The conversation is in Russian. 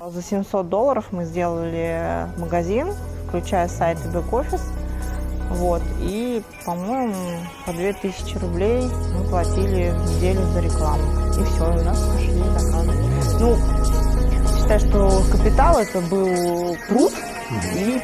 За 700 долларов мы сделали магазин, включая сайт и бэк-офис. Вот. И, по-моему, по 2000 рублей мы платили в неделю за рекламу. И все, у нас пошли заказы. Ну, считаю, что капитал это был труд и